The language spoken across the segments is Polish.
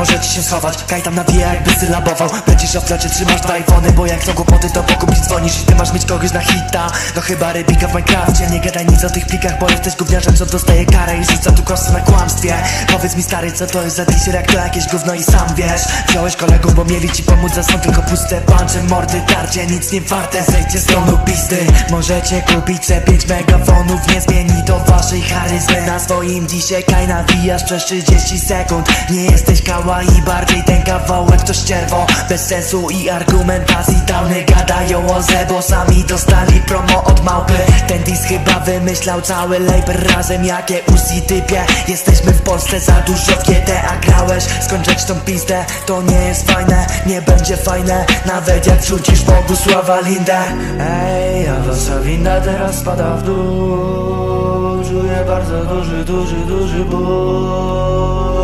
beka może ci się schować. Kaj tam nawija jakby sylabował. Będziesz o flocie, trzymasz iPhony Bo jak są kłopoty to pokup i dzwonisz I ty masz mieć kogoś na hita. No chyba rybika w Minecrafcie. Nie gadaj nic o tych plikach, bo jesteś gówniarzem Co dostaje karę i rzuca tu kosy na kłamstwie. Powiedz mi stary, co to jest za teaser Jak to jakieś gówno i sam wiesz? Wziąłeś kolegów, bo mieli ci pomóc A są tylko puste pancze, mordy, tarcie. Nic nie warte, zejdźcie z tronu pisty Możecie kupić se 5 megafonów Nie zmieni to waszej charyzmy. Na swoim dzisiaj kaj nawijasz przez 30 sekund. Nie jesteś kawaii, bardziej ten kawałek to ścierwo. Bez sensu i argumentacji Downy gadają o zebo Sami dostali promo od małpy. Ten dis chyba wymyślał cały label razem Jakie usi typie. Jesteśmy w Polsce za dużo w GTA grałeś Skończyć tą pistę To nie jest fajne, nie będzie fajne Nawet jak wrzucisz Bogusława Lindę. Ej, a wasza winda teraz spada w dół. Czuję bardzo duży, duży, duży ból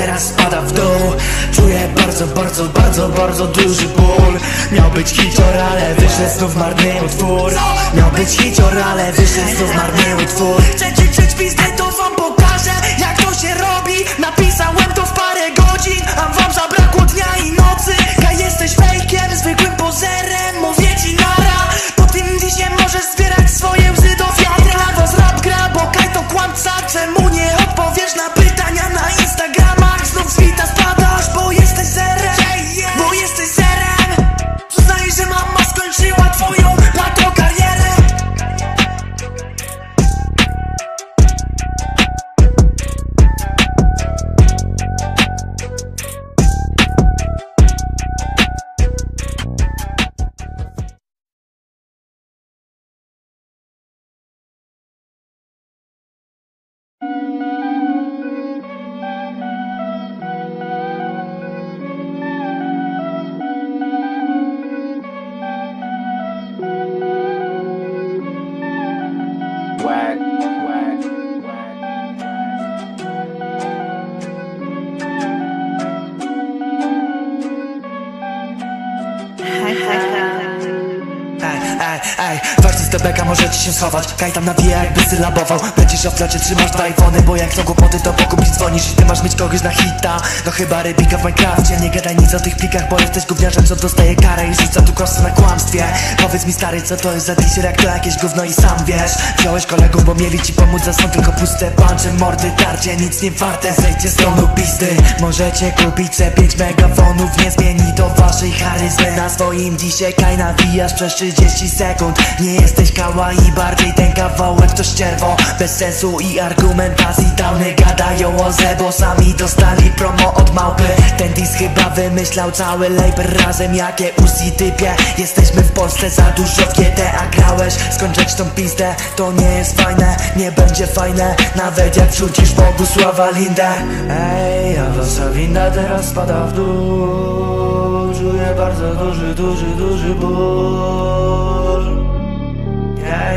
teraz spada w dół. Czuję bardzo, bardzo, bardzo, bardzo duży ból. Miał być hicior, ale wyszedł znów marny utwór. Miał być hicior, ale wyszedł znów marny utwór. Chcecie czuć pizdę, to wam pokażę Jak to się robi. Napisałem to w parę godzin A wam zabrakło dnia i nocy. Kaj jesteś fejkiem, zwykłym pozerem Mówię ci nara schować Kaj tam nawija jakby sylabował Będziesz o trzymasz iPhony Bo jak są kłopoty to pokup i dzwonisz I ty masz mieć kogoś na hita. No chyba rybika w Minecrafcie Nie gadaj nic o tych plikach, bo jesteś gówniarzem Co dostaje karę i rzuca tu kosy na kłamstwie. Powiedz mi stary, co to jest za teaser Jak to jakieś gówno i sam wiesz? Wziąłeś kolegów, bo mieli ci pomóc A są tylko puste pancze, mordy, tarcie Nic nie warte, zejdźcie z tronu pisty Możecie kupić se 5 megafonów Nie zmieni to waszej charyzmy. Na swoim dzisiaj kaj nawijasz przez 30 sekund. Nie jesteś kawaii, bardziej ten kawałek to ścierwo. Bez sensu i argumentacji Downy gadają o zebo Sami dostali promo od małpy. Ten dis chyba wymyślał cały label razem Jakie usi typie. Jesteśmy w Polsce za dużo w GTA grałeś Skończyć tą pistę To nie jest fajne, nie będzie fajne Nawet jak wrzucisz Bogusława Lindę. Ej, a wasza winda teraz spada w dół. Czuję bardzo duży, duży, duży ból. Ja,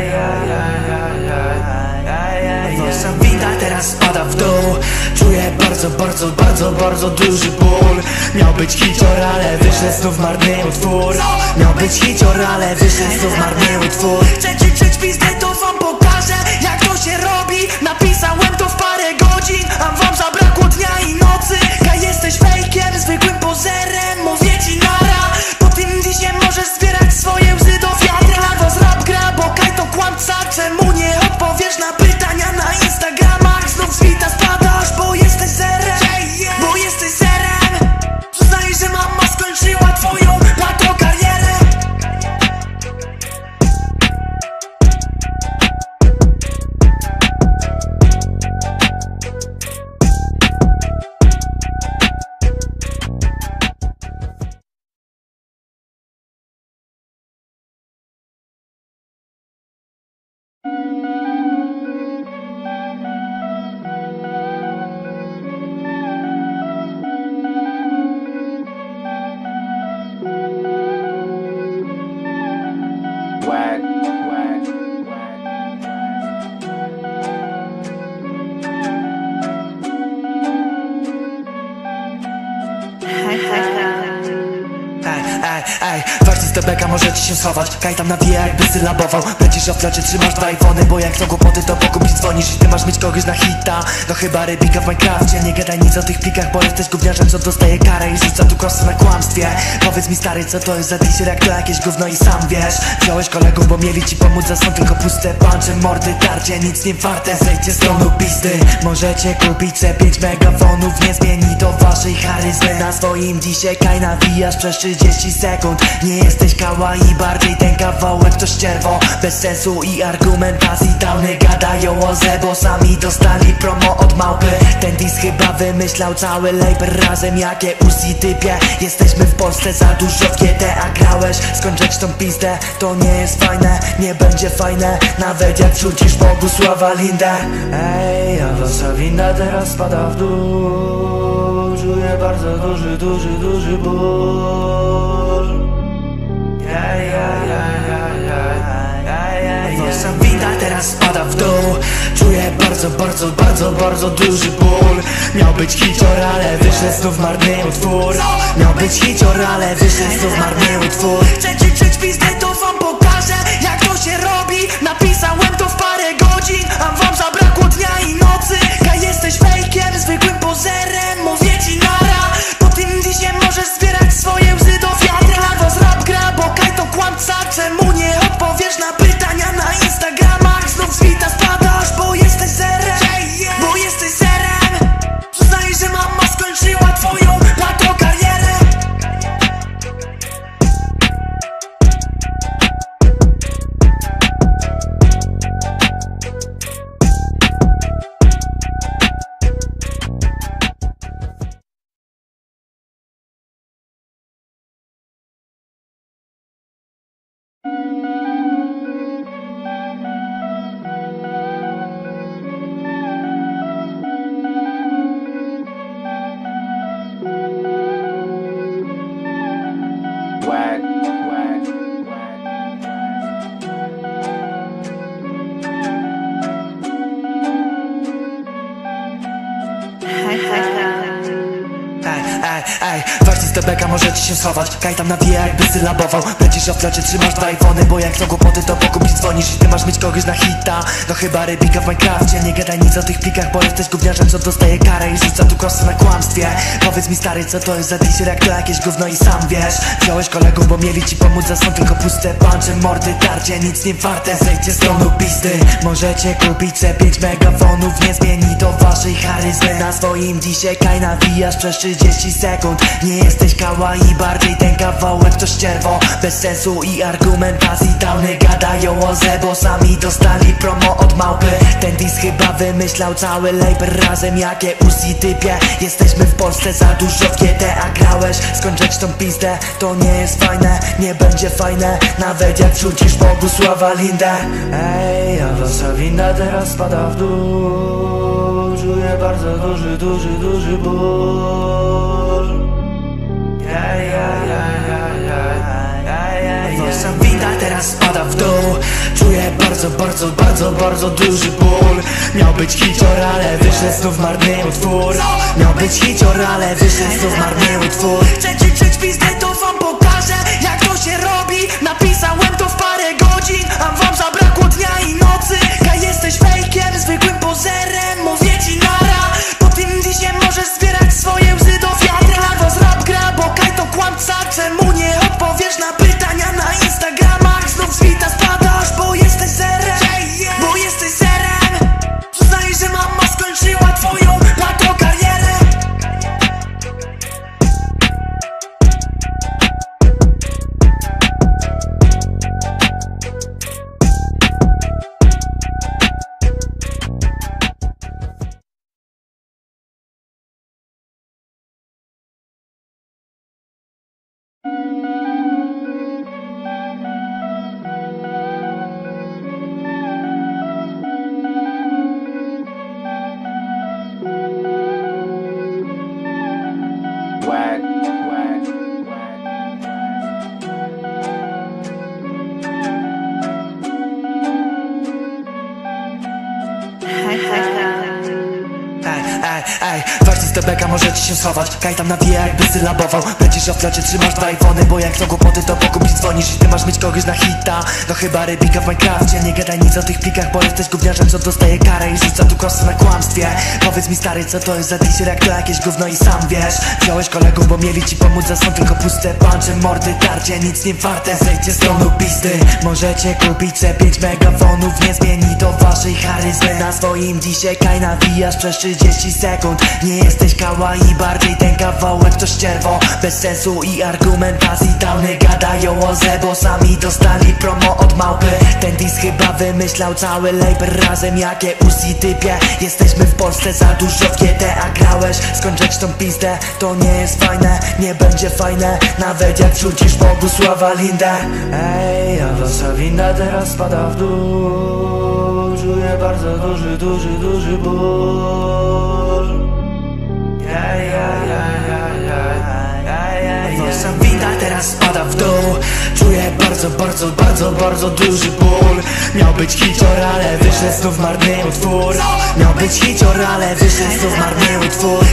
ja, ja. Winda teraz spada w dół. Czuję bardzo, bardzo, bardzo, bardzo duży ból. Miał być hicior, ale wyszedł znów marny utwór. Miał być hicior, ale wyszedł znów marny utwór. Chcecie czuć pizdę, to wam pokażę Jak to się robi. Napisałem to w parę godzin A wam zabrakło dnia i nocy. Kaj jesteś fejkiem, zwykłym pozerem Mówię ci nara tym disie możesz zbierać swoje łzy do wiatra was rap gra, bo Kaj to kłamca Czemu nie odpowiesz na pytania na Instagramach? Znów z wita spadasz, bo jesteś zerem schować Kajtam nawija jakby sylabował. Będziesz o flacie, trzymasz dwa iPhony Bo jak są kłopoty to pokupić dzwonisz I ty masz mieć kogoś na hita. No chyba rybika w Minecrafcie. Nie gadaj nic o tych plikach Bo jesteś gówniarzem co dostaje karę I rzuca tu kosy na kłamstwie. Powiedz mi stary co to jest za teaser Jak to jakieś gówno i sam wiesz? Wziąłeś kolegów bo mieli ci pomóc A są tylko puste pancze Mordy tarcie. Nic nie warte Zejdźcie z tronu pisty Możecie kupić se 5 megafonów Nie zmieni to waszej charyzmy. Na swoim dzisiaj kaj nawijasz przez 30 sekund. Nie jesteś kawaii bardziej ten kawałek to ścierwo. Bez sensu i argumentacji Downy gadają o zebo Sami dostali promo od małpy. Ten dis chyba wymyślał cały label razem Jakie usi typie. Jesteśmy w Polsce za dużo w GTA grałeś Skończyć tą pizdę. To nie jest fajne Nie będzie fajne Nawet jak wrzucisz Bogusława Lindę. Ej, a wasza winda teraz spada w dół. Czuję bardzo duży, duży, duży ból teraz w dół. Czuję bardzo, bardzo, bardzo, bardzo duży ból. Miał być hicior, ale wyszedł znów marny utwór. Miał być hicior, ale wyszedł znów marny utwór. Chcecie czuć pizdę, to wam pokażę Jak to się robi. Napisałem to w parę godzin A wam zabrakło dnia i nocy. Kaj jesteś fejkiem, zwykłym pozerem. Mówię ej, z TBK możecie się schować. Kajtam nawija jakby sylabował. Będziesz o flacie, trzymasz dwa iPhony Bo jak są kłopoty to pokupić dzwonisz I ty masz mieć kogoś na hita. No chyba rybika w Minecrafcie. Nie gadaj nic o tych plikach Bo jesteś gówniarzem co dostaje karę I rzuca tu kosy na kłamstwie. Powiedz mi stary co to jest za Jak to jakieś gówno i sam wiesz. Wziąłeś kolegów bo mieli ci pomóc A są tylko puste pancze Mordy tarcie. Nic nie warte Zejdźcie z tronu pisty Możecie kupić se 5 megafonów Nie zmieni to waszej charyzmy. Na swoim dzisiaj kaj nawijasz przez 30 sekund Nie jesteś kawaii bardziej ten kawałek to ścierwo. Bez sensu i argumentacji Downy gadają o zebo Sami dostali promo od małpy. Ten dis chyba wymyślał cały label razem Jakie usi typie. Jesteśmy w Polsce za dużo w GTA grałeś Skończyć tą pizdę. To nie jest fajne Nie będzie fajne Nawet jak wrzucisz Bogusława Lindę. Ej, a wasza winda teraz spada w dół. Czuję bardzo duży, duży, duży ból Wasza winda teraz spada w dół. Czuję bardzo, bardzo, bardzo, bardzo duży ból. Miał być hicior, ale wyszedł znów marny utwór. Miał być hicior, ale wyszedł znów marny utwór. Chcecie czuć pizdę, to wam pokażę Jak to się robi. Napisałem to w parę godzin A wam zabrakło dnia i nocy schować Kajtam nawija jakby sylabował. Będziesz o flocie, trzymasz iPhony Bo jak są kłopoty to pokupić dzwonisz I ty masz mieć kogoś na hita. No chyba rybika w Minecrafcie. Nie gadaj nic o tych plikach, bo jesteś gówniarzem Co dostaje karę i rzuca tu kosy na kłamstwie. Powiedz mi stary, co to jest za teaser Jak to jakieś gówno i sam wiesz? Wziąłeś kolegów, bo mieli ci pomóc A są tylko puste pancze, mordy, tarcie. Nic nie warte, zejdźcie z tronu pisty Możecie kupić se 5 megafonów Nie zmieni to waszej charyzmy. Na swoim dzisiaj kaj nawijasz przez 30 sekund. Nie jesteś kawaii, bardziej ten kawałek to ścierwo. Bez sensu i argumentacji Downy gadają o zebo Sami dostali promo od małpy. Ten dis chyba wymyślał cały label razem Jakie usi typie. Jesteśmy w Polsce za dużo w GTA grałeś Skończyć tą pizdę. To nie jest fajne, nie będzie fajne Nawet jak wrzucisz Bogusława Lindę. Ej, a wasza winda teraz spada w dół. Czuję bardzo duży, duży, duży ból teraz spada w dół. Czuję bardzo, bardzo, bardzo, bardzo duży ból. Miał być hicior, ale wyszedł znów marny utwór. Miał być hicior, ale wyszedł znów marny utwór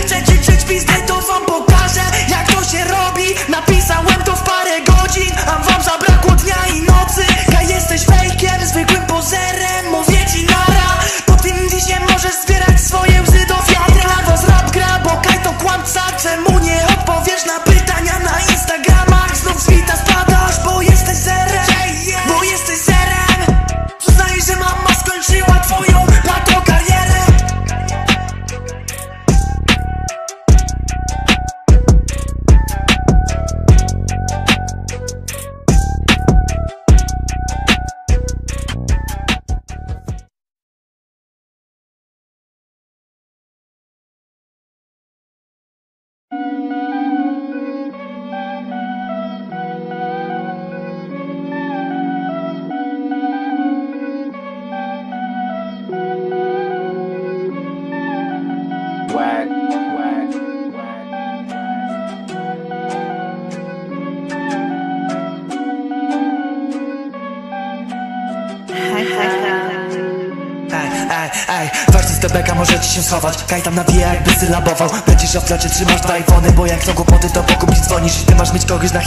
Kajtam nawija jakby sylabował. Będziesz o flocie, trzymasz iPhony Bo jak są kłopoty to pokupić dzwonisz. I ty masz mieć kogoś na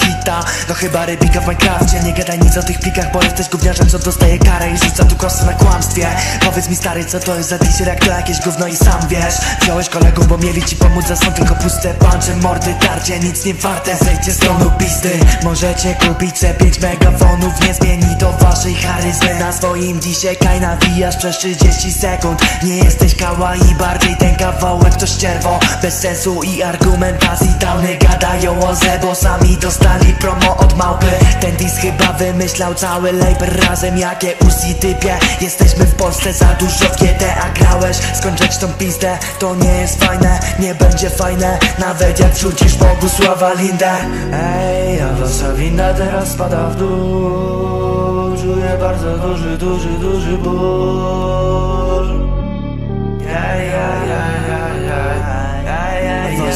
No chyba rybika w Minecrafcie. Nie gadaj nic o tych plikach, bo jesteś gówniarzem Co dostaje karę i rzuca tu kosy na kłamstwie. Powiedz mi stary, co to jest za Jak to jakieś gówno i sam wiesz. Wziąłeś kolegów, bo mieli ci pomóc A są tylko puste pancze, mordy, tarcie. Nic nie warte, zejdźcie z tronu pisty Możecie kupić se 5 megafonów Nie zmieni to waszej charyzmy. Na swoim dzisiaj kaj nawijasz przez 30 sekund. Nie jesteś kawaii, bardziej ten kawałek to ścierwo. Bez sensu i argumentacji Downy gadają o zebo Sami dostali promo od małpy. Ten dis chyba wymyślał cały label razem Jakie usi typie. Jesteśmy w Polsce za dużo w GTA grałeś Skończyć tą pizdę. To nie jest fajne, nie będzie fajne Nawet jak wrzucisz Bogusława Lindę. Ej, a wasza winda teraz spada w dół. Czuję bardzo duży, duży, duży ból. Ja,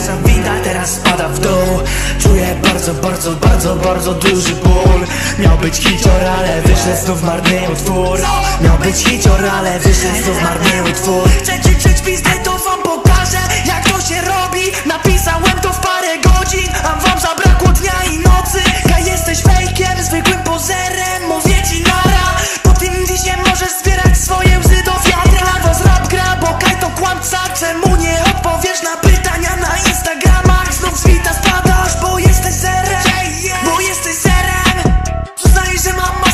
ja, ja. Wasza winda teraz spada w dół. Czuję bardzo, bardzo, bardzo, bardzo duży ból. Miał być hicior, ale wyszedł znów marny utwór. Miał być hicior, ale wyszedł znów marny utwór. Chcecie czuć pizdę, to wam pokażę Jak to się robi. Napisałem to w parę godzin A wam zabrakło dnia i nocy. Kaj jesteś fejkiem, zwykłym pozerem Mówię ci nara. Po tym disie możesz zbierać swoje łzy do wiatra was rap gra, bo Kaj to kłamca Czemu nie odpowiesz na pytania na Instagramach? Znów z wita spadasz, bo jesteś zerem Bo jesteś zerem. Przyznaj, że mama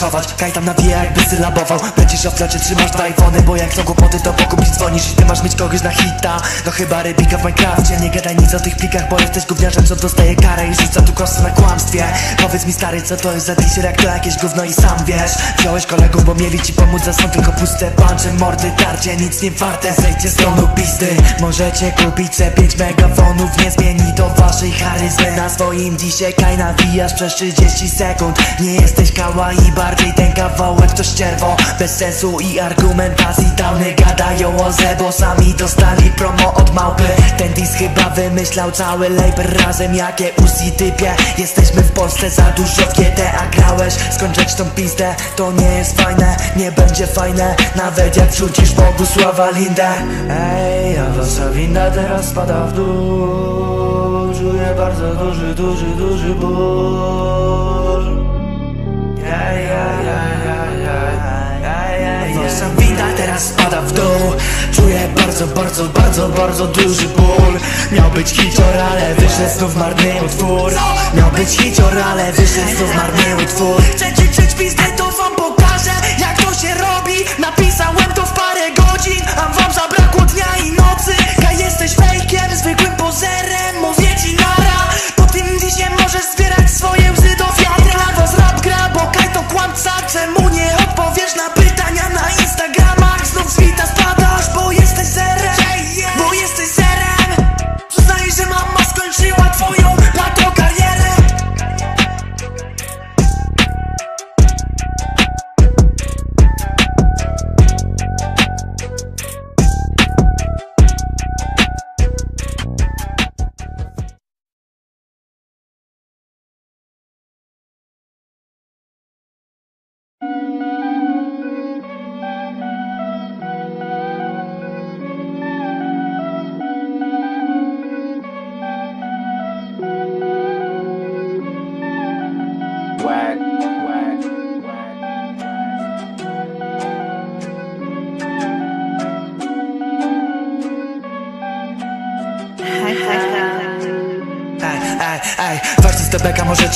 schować Kajtam nawija jakby sylabował. Będziesz o flacie, trzymasz dwa Bo jak są kłopoty, to pokup i dzwonisz I ty masz mieć kogoś na hita. No chyba rybika w Minecrafcie. Nie gadaj nic o tych plikach, bo jesteś gówniarzem Co dostaje karę i rzuca tu kosy na kłamstwie. Powiedz mi stary, co to jest za teaser Jak to jakieś gówno i sam wiesz? Wziąłeś kolegów, bo mieli ci pomóc A są tylko puste pancze, mordy, tarcie. Nic nie warte, zejdźcie z tronu pisty Możecie kupić se 5 megafonów Nie zmieni to waszej charyzmy. Na swoim dzisiaj kaj nawijasz przez 30 sekund. Nie jesteś kawaii, bardziej ten kawałek to ścierwo. Bez sensu i argumentacji Downy gadają o zebo Sami dostali promo od małpy. Ten dis chyba wymyślał cały label razem Jakie usi typie. Jesteśmy w Polsce za dużo w GTA grałeś Skończyć tą pistę To nie jest fajne, nie będzie fajne Nawet jak wrzucisz Bogusława Lindę. Ej, a wasza winda teraz spada w dół. Czuję bardzo duży, duży, duży ból spada w dół. Czuję bardzo, bardzo, bardzo, bardzo duży ból. Miał być hicior, ale wyszedł znów marny utwór. Miał być hicior, ale wyszedł znów marny utwór. Chcecie czuć pizdę, to wam pokażę Jak to się robi. Napisałem to w parę godzin A wam zabrakło dnia i nocy. Kaj jesteś fejkiem, zwykłym pozerem Mówię ci nara. Po tym disie możesz zbierać swoje łzy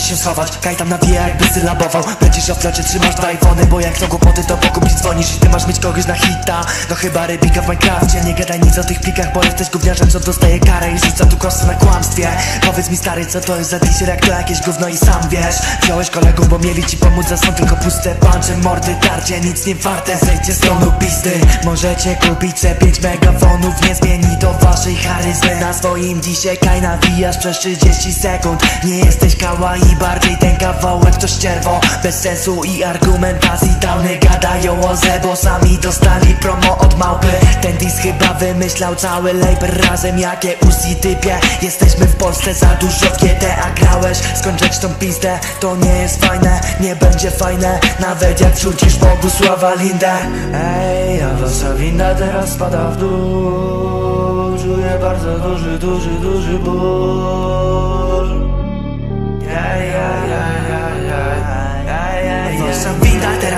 Ci się schować. Kajtam nawija jakby sylabował. Będziesz o flacie, trzymasz dwa iPhony Bo jak są kłopoty, to pokup i dzwonisz I ty masz mieć kogoś na hita. No chyba rybika w Minecrafcie. Nie gadaj nic o tych plikach, bo jesteś gówniarzem Co dostaje karę i rzuca tu kosy na kłamstwie. Powiedz mi stary, co to jest za teaser Jak to jakieś gówno i sam wiesz? Wziąłeś kolegów, bo mieli ci pomóc A są tylko puste pancze, mordy, tarcie. Nic nie warte, zejdźcie z tronu pisty Możecie kupić se 5 megafonów Nie zmieni to waszej charyzmy. Na swoim dzisiaj kaj nawijasz przez 30 sekund. Nie jesteś kawaii, bardziej ten kawałek to ścierwo. Bez sensu i argumentacji Downy gadają o zebo Sami dostali promo od małpy. Ten dis chyba wymyślał cały label razem Jakie usi typie. Jesteśmy w Polsce za dużo w GTA grałeś Skończyć tą pistę To nie jest fajne, nie będzie fajne Nawet jak wrzucisz Bogusława Lindę. Ej, a wasza winda teraz spada w dół. Czuję bardzo duży, duży, duży ból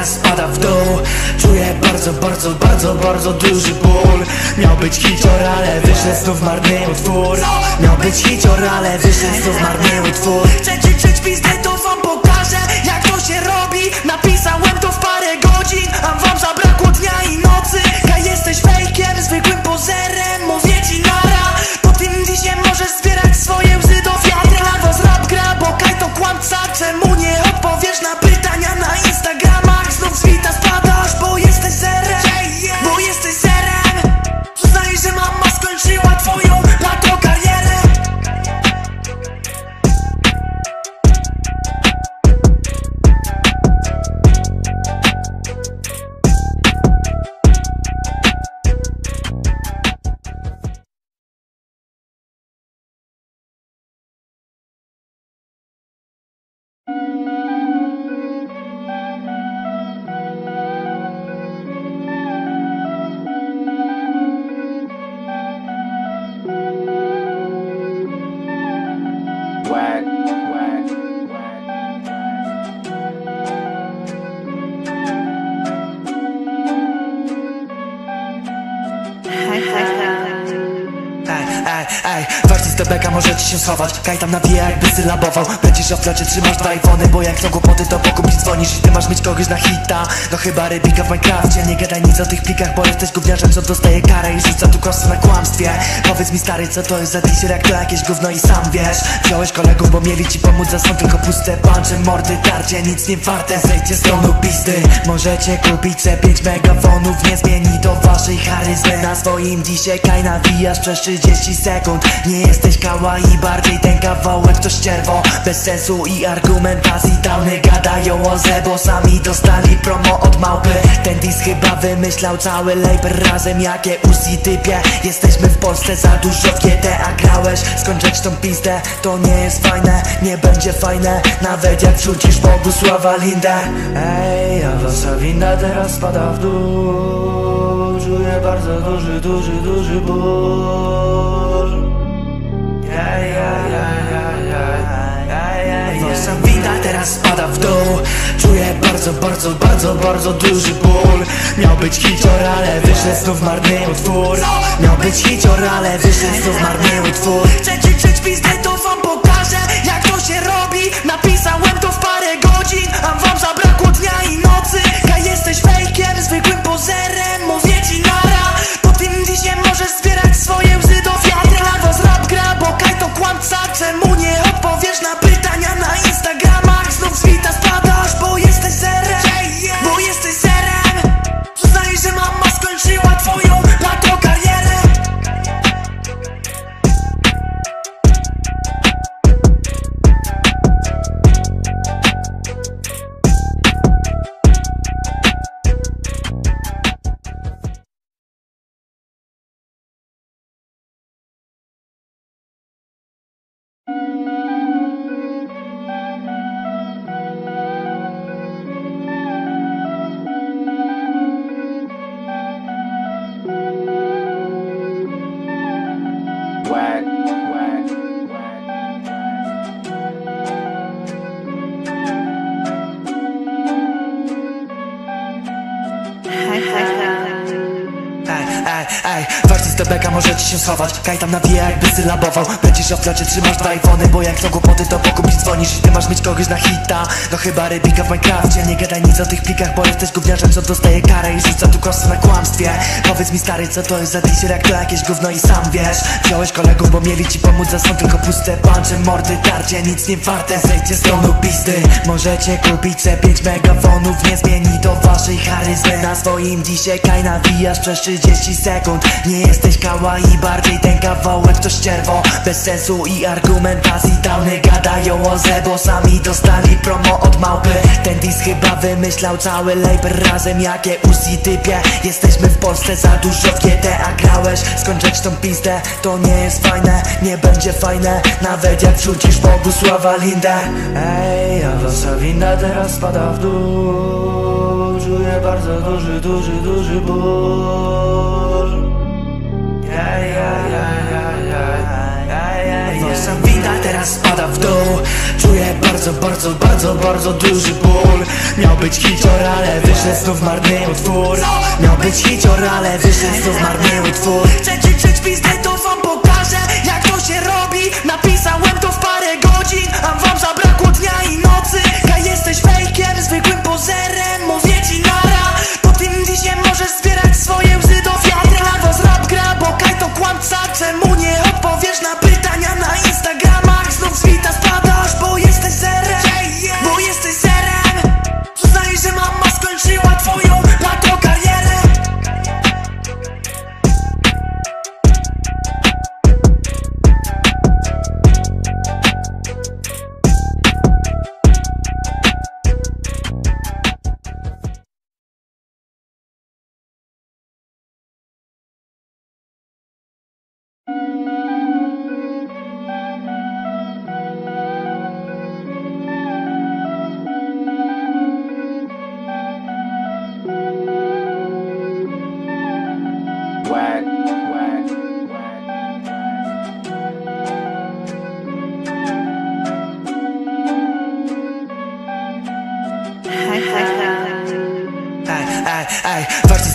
spada w dół. Czuję bardzo, bardzo, bardzo, bardzo duży ból. Miał być hicior, ale wyszedł znów marny utwór. Miał być hicior, ale wyszedł znów marny utwór. Chcecie czuć pizdę, to wam pokażę Jak to się robi. Napisałem to schować Kajtam nawija jakby sylabował. Będziesz o flocie, trzymasz iPhony Bo jak są kłopoty, to pokup i dzwonisz I ty masz mieć kogoś na hita. No chyba rybika w Minecrafcie. Nie gadaj nic o tych plikach, bo jesteś gówniarzem Co dostaje karę i rzuca tu kosy na kłamstwie. Powiedz mi stary, co to jest za teaser Jak to jakieś gówno i sam wiesz. Wziąłeś kolegów, bo mieli ci pomóc A są tylko puste pancze, mordy, tarcie. Nic nie warte, zejdźcie z tronu pisty Możecie kupić se 5 megafonów Nie zmieni to waszej charyzmy. Na swoim dzisiaj kaj nawijasz przez 30 sekund. Nie jesteś kawaii, bardziej ten kawałek to ścierwo. Bez sensu i argumentacji Downy gadają o ze, bo sami dostali promo od małpy. Ten dis chyba wymyślał cały label razem Jakie usi typie Jesteśmy w Polsce za dużo w GTA grałeś Skończyć tą pizdę, to nie jest fajne Nie będzie fajne, nawet jak wrzucisz Bogusława Lindę. Ej, a wasza winda teraz spada w dół. Czuję bardzo duży, duży, duży ból bardzo, bardzo, bardzo, duży ból. Miał być hicior, ale wyszedł znów marny utwór. Miał być hicior, ale wyszedł znów marny utwór. Chcecie czuć pizdę, to wam pokażę Jak to się robi. Napisałem to w parę godzin A wam zabrakło dnia i nocy. Kaj jesteś fejkiem, zwykłym pozerem schować Kajtam nawija jakby sylabował Będziesz o flocie, trzymasz dwa iPhony Bo jak są kłopoty, to pokup i dzwonisz I ty masz mieć kogoś na hita. No chyba rybika w Minecrafcie Nie gadaj nic o tych plikach, bo jesteś gówniarzem Co dostaje karę i rzuca tu kosy na kłamstwie. Powiedz mi stary, co to jest za teaser Jak to jakieś gówno i sam wiesz? Wziąłeś kolegów, bo mieli ci pomóc A są tylko puste pancze, mordy, tarcie Nic nie warte, zejdźcie z tronu pisty Możecie kupić se 5 megafonów Nie zmieni to waszej charyzmy. Na swoim dzisiaj kaj nawijasz przez 30 sekund. Nie jesteś kawaii, bardziej ten kawałek to ścierwo. Bez sensu i argumentacji Downy gadają o ze, bo sami dostali promo od małpy. Ten dis chyba wymyślał cały label razem Jakie usi typie Jesteśmy w Polsce za dużo w GTA grałeś Skończyć tą pizdę, to nie jest fajne Nie będzie fajne, nawet jak wrzucisz Bogusława Lindę. Ej, a wasza winda teraz spada w dół. Czuję bardzo duży, duży, duży ból. Ja, ja, ja. Wasza winda teraz spada w dół. Czuję bardzo, bardzo, bardzo, bardzo duży ból. Miał być hicior, ale wyszedł znów marny utwór. Miał być hicior, ale wyszedł znów marny utwór. Chcecie czuć pizdę, to wam pokażę Jak to się robi. Napisałem to w parę godzin A wam zabrakło dnia i nocy. Kaj jesteś fejkiem, zwykłym pozerem Mówię ci nara tym disie możesz zbierać swoje łzy do wiatry Dla was rap gra, bo Kaj to kłamca. Czemu nie odpowiesz na pytania na Instagramach? Znów z wita spadasz, bo jesteś zerem. Bo jesteś zerem. Przyznaj, że mama skończyła twoją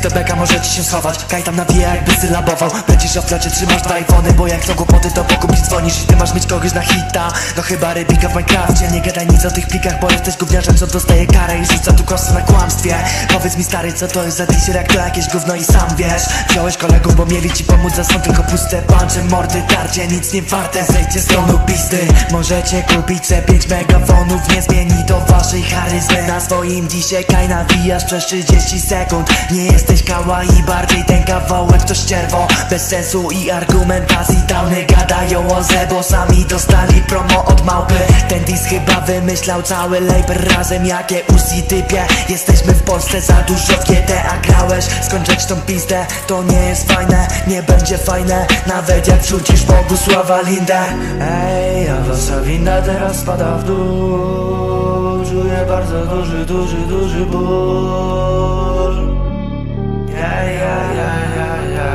z beka może ci się schować. Kajtan nawija jakby sylabował. Będziesz o flacie, trzymasz dwa iPhony Bo jak są kłopoty to pokup i dzwonisz I ty masz mieć kogoś na hita. No chyba rybika w Minecrafcie. Nie gadaj nic o tych plikach, bo jesteś gówniarzem Co dostaje karę i rzuca tu kosy na kłamstwie. Powiedz mi stary, co to jest za teaser Jak to jakieś gówno i sam wiesz. Wziąłeś kolegów, bo mieli ci pomóc A są tylko puste pancze, mordy, tarcie. Nic nie warte, zejdźcie z tronu pisty Możecie kupić se 5 megafonów Nie zmieni to waszej charyzmy. Na swoim dzisiaj kaj nawijasz przez 30 sekund Nie jesteś kawaii, bardziej ten kawałek to ścierwo. Bez sensu i argumentacji Downy gadają o zebo Sami dostali promo od małpy. Ten dis chyba wymyślał cały label razem Jakie usi typie. Jesteśmy w Polsce za dużo w GTA grałeś Skończyć tą pizdę. To nie jest fajne, nie będzie fajne Nawet jak wrzucisz Bogusława Lindę. Ej, a wasza winda teraz spada w dół. Czuję bardzo duży, duży, duży ból ja, ja, ja, ja, ja,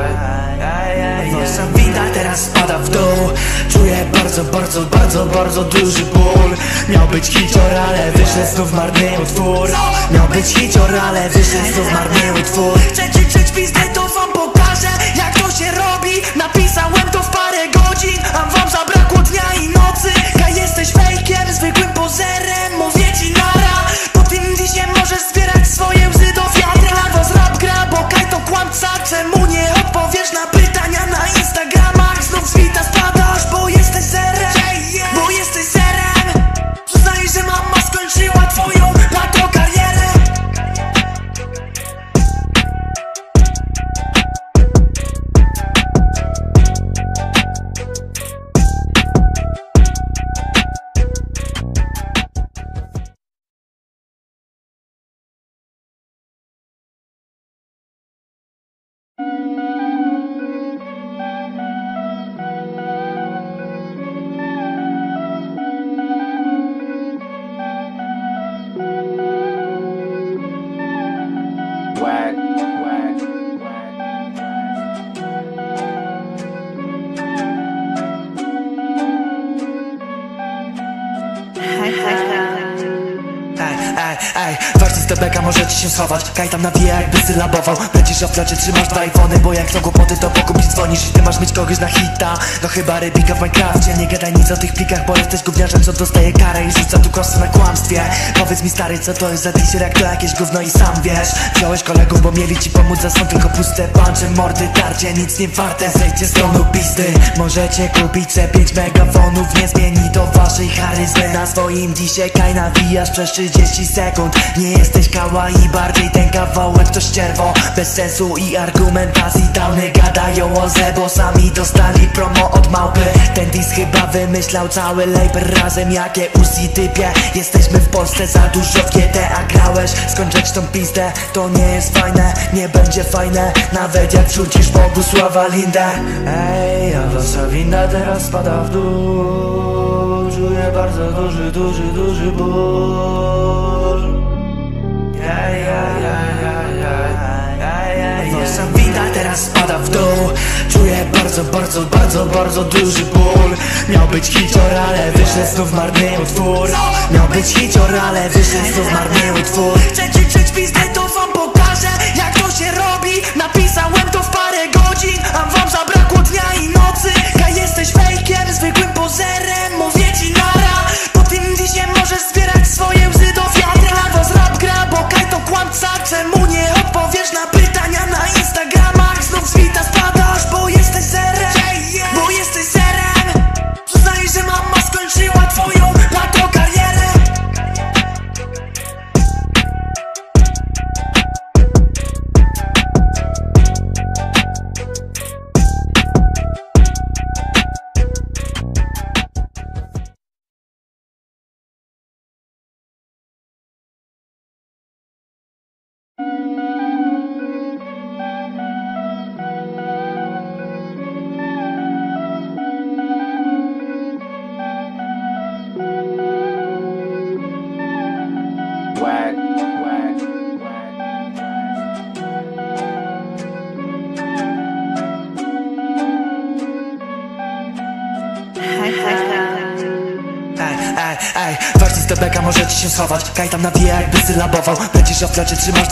ja, ja, ja. Wasza winda teraz spada w dół. Czuję bardzo, bardzo, bardzo, bardzo duży ból. Miał być hicior, ale wyszedł znów marny utwór. Miał być hicior, ale wyszedł znów marny utwór. Chcecie czuć pizdę, to wam pokażę Jak to się robi. Napisałem to w parę godzin A wam zabrakło dnia i nocy. Kaj jesteś fejkiem, zwykłym pozerem Mówię ci nara. Po tym disie możesz zbierać swoje łzy się schować? Kajtan nawija jakby sylabował. Będziesz o flacie, trzymasz dwa iPhony Bo jak są kłopoty to pokup i dzwonisz I ty masz mieć kogoś na hita. No chyba rybika w Minecrafcie. Nie gadaj nic o tych plikach, bo jesteś gówniarzem Co dostaje karę i rzuca tu kosy na kłamstwie. Powiedz mi stary, co to jest za teaser Jak to jakieś gówno i sam wiesz? Wziąłeś kolegów, bo mieli ci pomóc A są tylko puste pancze, mordy, tarcie. Nic nie warte, zejdźcie z tronu pisty Możecie kupić se 5 megafonów Nie zmieni to waszej charyzmy. Na swoim dzisiaj kaj nawijasz przez 30 sekund. Nie jesteś bardziej ten kawałek to ścierwo. Bez sensu i argumentacji Downy gadają o zebo Sami dostali promo od małpy. Ten dis chyba wymyślał cały label razem Jakie usi typie. Jesteśmy w Polsce za dużo w GTA grałeś Skończyć tą pizdę. To nie jest fajne, nie będzie fajne Nawet jak wrzucisz Bogusława Lindę. Ej, a wasza winda teraz spada w dół. Czuję bardzo duży, duży, duży ból spada w dół. Czuję bardzo, bardzo, bardzo, bardzo duży ból. Miał być hicior, ale wyszedł znów marny utwór. Miał być hicior, ale wyszedł znów marny utwór. Chcecie czuć pizdę, to wam pokażę Jak to się robi. Napisałem to Kajtam nawija jakby sylabował. Będziesz o flacie, trzymasz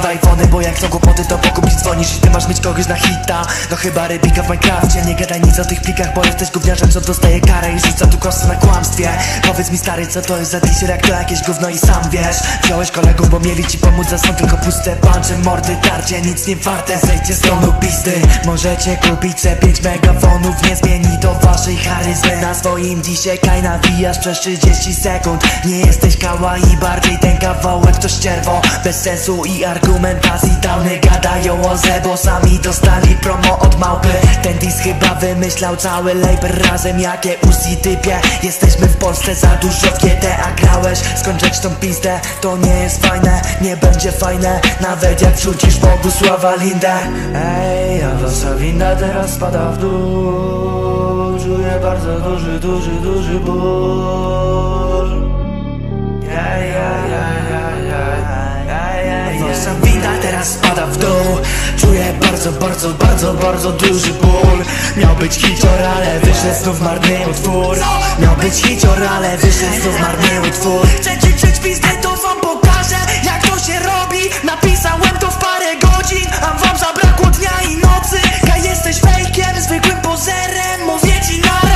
chyba rybika w Minecrafcie. Nie gadaj nic o tych plikach, bo jesteś gówniarzem Co dostaje karę i rzuca tu kosy na kłamstwie. Powiedz mi stary, co to jest za teaser Jak to jakieś gówno i sam wiesz. Wziąłeś kolegów, bo mieli ci pomóc A są tylko puste pancze, mordy, tarcie. Nic nie warte, zejdźcie z tronu pisty Możecie kupić se 5 megafonów Nie zmieni to waszej charyzmy. Na swoim dzisiaj kaj nawijasz przez 30 sekund. Nie jesteś kawaii, bardziej ten kawałek to ścierwo. Bez sensu i argumentacji Downy gadają o zebo Sami dostali promo od małpy. Ten dis chyba wymyślał cały label razem. Jakie usi typie Jesteśmy w Polsce za dużo w GTA grałeś Skończyć tą pistę To nie jest fajne, nie będzie fajne. Nawet jak wrzucisz Bogusława Lindę. Ej, a wasza winda teraz spada w dół. Czuję bardzo duży, duży, duży ból ja. Teraz spada w dół. Czuję bardzo, bardzo, bardzo, bardzo duży ból. Miał być hicior, ale wyszedł znów marny utwór. Miał być hicior, ale wyszedł znów marny utwór. Chcecie czuć pizdę, to wam pokażę Jak to się robi. Napisałem to w parę godzin A wam zabrakło dnia i nocy. Kaj jesteś fejkiem, zwykłym pozerem Mówię ci nara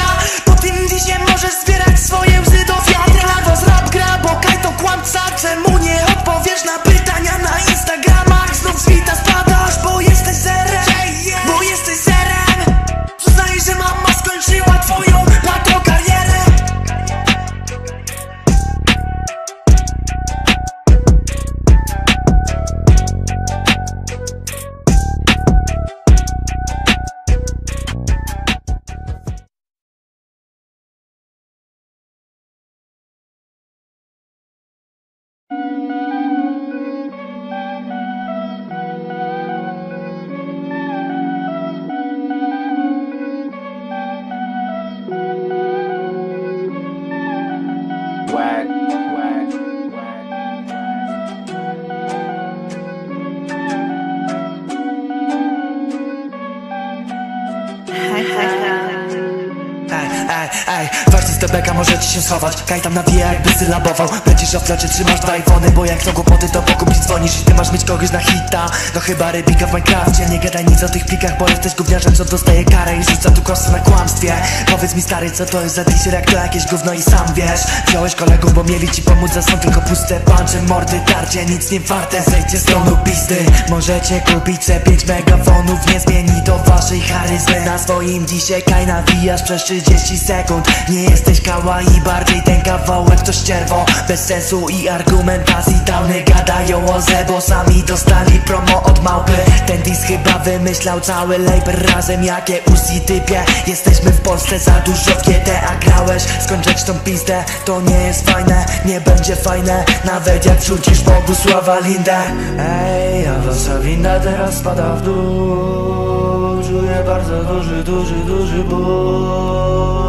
schować Kajtam nawija jakby sylabował. Będziesz o flacie, trzymasz iPhony Bo jak są kłopoty to po kupić dzwonisz I ty masz mieć kogoś na hita. No chyba rybika w Minecrafcie. Nie gadaj nic o tych plikach, bo jesteś gówniarzem Co dostaje karę i rzuca tu kosy na kłamstwie. Powiedz mi stary, co to jest za teaser Jak to jakieś gówno i sam wiesz? Wziąłeś kolegów, bo mieli ci pomóc A są tylko puste pancze, mordy, tarcie. Nic nie warte, zejdźcie z tronu pisty Możecie kupić se 5 megafonów Nie zmieni to waszej charyzmy. Na swoim dzisiaj kaj nawijasz przez 30 sekund. Nie jesteś kawaii, bardziej ten kawałek to ścierwo. Bez sensu i argumentacji Downy gadają o zebo Sami dostali promo od małpy. Ten dis chyba wymyślał cały label razem Jakie usi typie. Jesteśmy w Polsce za dużo w GTA grałeś Skończyć tą pistę To nie jest fajne, nie będzie fajne Nawet jak wrzucisz Bogusława Lindę. Ej, a wasza winda teraz spada w dół. Czuję bardzo duży, duży, duży ból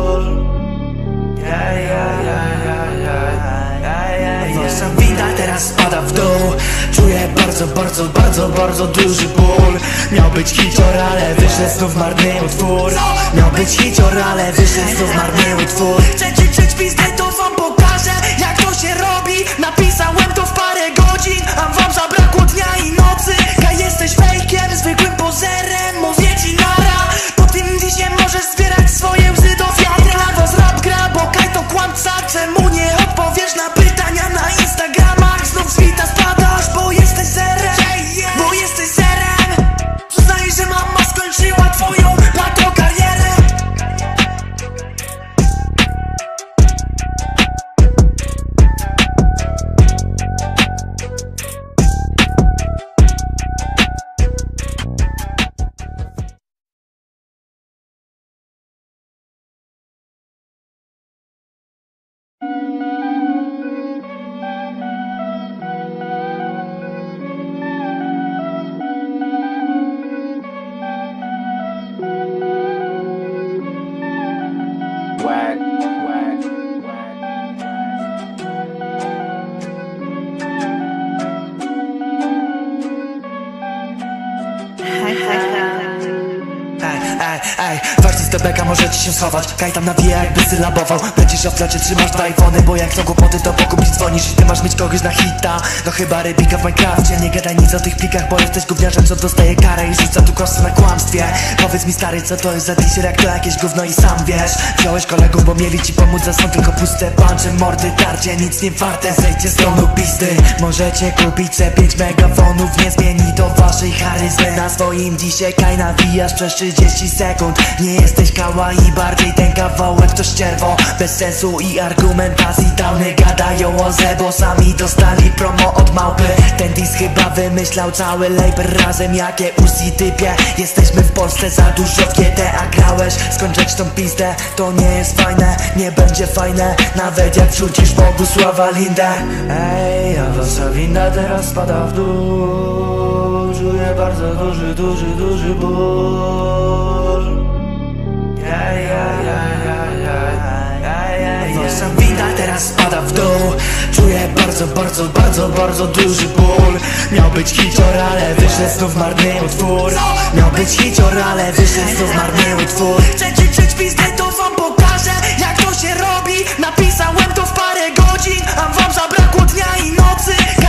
ja, ja. Wasza winda teraz spada w dół. Czuję bardzo, bardzo, bardzo, bardzo duży ból. Miał być hicior, ale wyszedł znów marny utwór. Miał być hicior, ale wyszedł znów marny utwór. Chcecie czuć pizdę, to wam pokażę Jak to się robi. Napisałem to w parę godzin A wam zabrakło dnia i nocy. Kaj jesteś fejkiem, zwykłym pozerem Mówię ci nara. Po tym disie możesz zbierać swoje łzy do wiatra bo Kaj to kłamca Czemu nie odpowiesz na pytania na Instagramach. Znów z wita spadasz, bo jesteś zerem Bo jesteś zerem. Przyznaj, że mama beka możecie się schować. Kajtam nawija jakby sylabował. Będziesz w flocie, trzymasz dwa iPhony Bo jak są kłopoty to po kupić dzwonisz I ty masz mieć kogoś na hita. No chyba rybika w Minecrafcie. Nie gadaj nic o tych plikach Bo jesteś gówniarzem co dostaje karę I rzuca tu kosę na kłamstwie. Powiedz mi stary co to jest za teaser Jak to jakieś gówno i sam wiesz. Wziąłeś kolegów bo mieli ci pomóc A są tylko puste pancze Mordy tarcie. Nic nie warte Zejdźcie z tronu pisty Możecie kupić se 5 megafonów Nie zmieni to waszej charyzmy. Na swoim dzisiaj kaj nawijasz przez 30 sekund. Nie jesteś kawaii bardziej ten kawałek to ścierwo. Bez sensu i argumentacji Downy gadają o zebo Sami dostali promo od małpy. Ten dis chyba wymyślał cały label razem Jakie usi typie. Jesteśmy w Polsce za dużo w GTA grałeś Skończyć tą pizdę. To nie jest fajne Nie będzie fajne Nawet jak wrzucisz Bogusława Lindę. Ej, a wasza winda teraz spada w dół. Czuję bardzo duży, duży, duży ból teraz spada w dół. Czuję bardzo, bardzo, bardzo, bardzo duży ból. Miał być hicior, ale wyszedł znów marny utwór. Miał być hicior, ale wyszedł znów marny utwór. Chcecie czuć pizdę, to wam pokażę Jak to się robi. Napisałem to w parę godzin A wam zabrakło dnia i nocy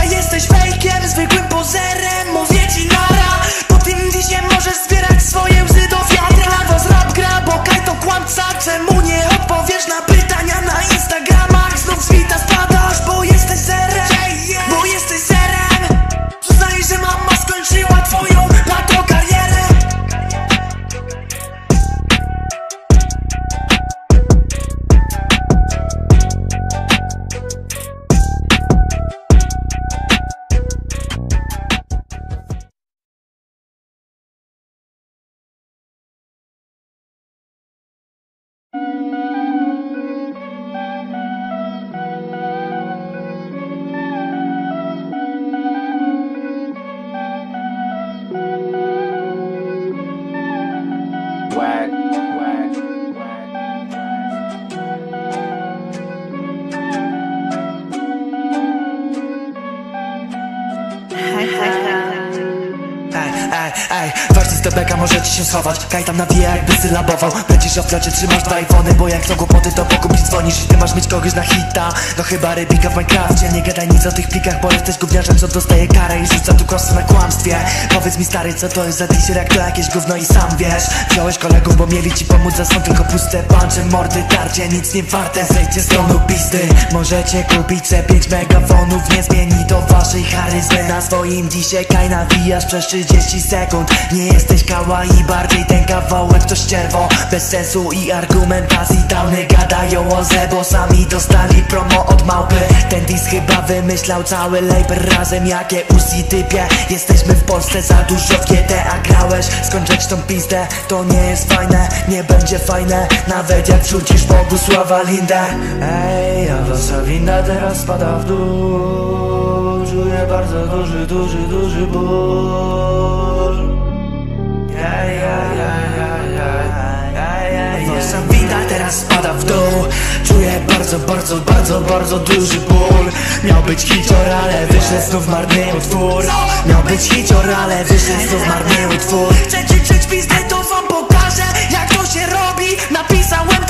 schować Kajtam nawija jakby sylabował. Będziesz w flocie, trzymasz iPhony Bo jak są kłopoty to po kupić dzwonisz I ty masz mieć kogoś na hita. No chyba rybika w Minecrafcie. Nie gadaj nic o tych plikach Bo jesteś gówniarzem co dostaje karę I rzuca tu kosę na kłamstwie. Powiedz mi stary co to jest za teaser Jak to jakieś gówno i sam wiesz? Wziąłeś kolegów bo mieli ci pomóc A są tylko puste pancze Mordy tarcie. Nic nie warte Zejdźcie z tronu pisty Możecie kupić se 5 megafonów Nie zmieni to waszej charyzmy. Na swoim dzisiaj kaj nawijasz przez 30 sekund. Nie jesteś kawaii bardziej ten kawałek to ścierwo. Bez sensu i argumentacji Downy gadają o zebo Sami dostali promo od małpy. Ten dis chyba wymyślał cały label razem Jakie usi typie. Jesteśmy w Polsce za dużo w GTA grałeś Skończyć tą pizdę. To nie jest fajne Nie będzie fajne Nawet jak wrzucisz Bogusława Lindę. Ej, a wasza winda teraz spada w dół. Czuję bardzo duży, duży, duży ból spada w dół. Czuję bardzo, bardzo, bardzo, bardzo duży ból. Miał być hicior, ale wyszedł znów marny utwór. Miał być hicior, ale wyszedł znów marny utwór. Chcecie czuć pizdę, to wam pokażę Jak to się robi. Napisałem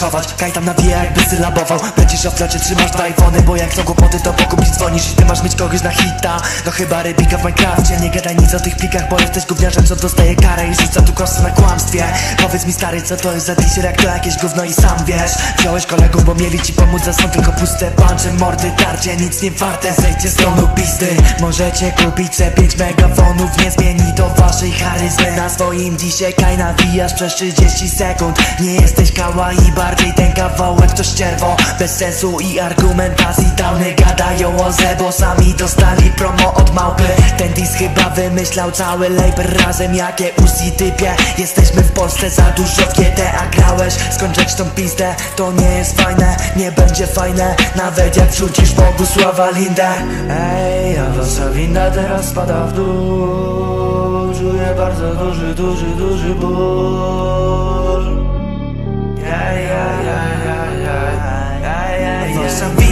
schować Kajtam nawija jakby sylabował. Będziesz o flocie, trzymasz dwa iPhony Bo jak są kłopoty to pokupić dzwonisz I ty masz mieć kogoś na hita. No chyba rybika w Minecrafcie. Nie gadaj nic o tych plikach Bo jesteś gówniarzem co dostaje karę I rzuca tu kosy na kłamstwie. Powiedz mi stary co to jest za teaser Jak to jakieś gówno i sam wiesz? Wziąłeś kolegów bo mieli ci pomóc A są tylko puste pancze Mordy tarcie. Nic nie warte Zejdźcie z tronu pisty Możecie kupić se 5 megafonów Nie zmieni to waszej charyzmy. Na swoim dzisiaj kaj nawijasz przez 30 sekund. Nie jesteś kawaii bardziej ten kawałek to ścierwo. Bez sensu i argumentacji Downy gadają o zebo Sami dostali promo od małpy. Ten dis chyba wymyślał cały label razem Jakie usi typie. Jesteśmy w Polsce za dużo w GTA grałeś Skończyć tą pistę to nie jest fajne Nie będzie fajne Nawet jak wrzucisz Bogusława Lindę. Ej, a wasza winda teraz spada w dół. Czuję bardzo duży, duży, duży ból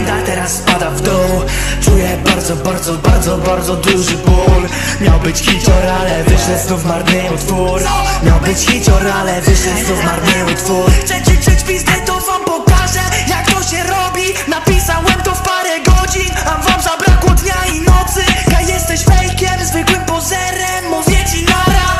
Winda teraz spada w dół. Czuję bardzo, bardzo, bardzo, bardzo duży ból. Miał być hicior, ale wyszedł znów marny utwór. Miał być hicior, ale wyszedł znów marny utwór. Chcecie czuć pizdę, to wam pokażę Jak to się robi. Napisałem to w parę godzin A wam zabrakło dnia i nocy. Kaj jesteś fejkiem, zwykłym pozerem Mówię ci nara